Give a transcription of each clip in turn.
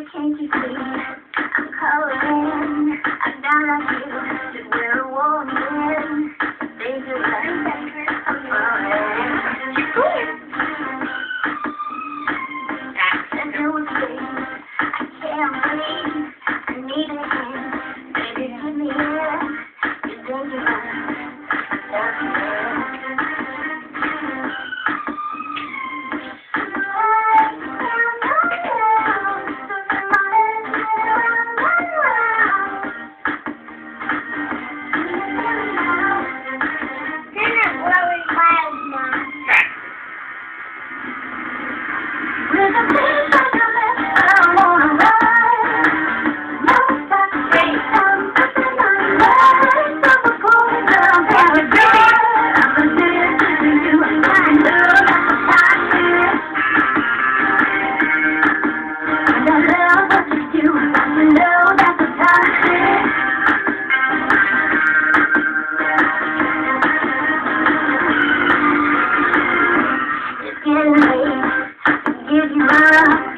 I can't you see? I'm calling. I'm down like you. We're a woman. Things are. I'm falling. I can't breathe. I need a hand.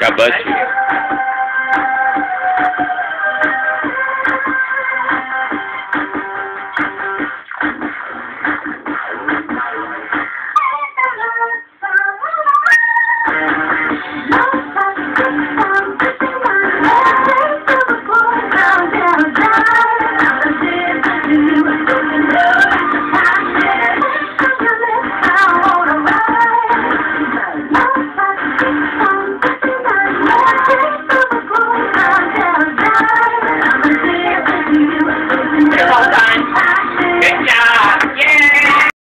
Acabante.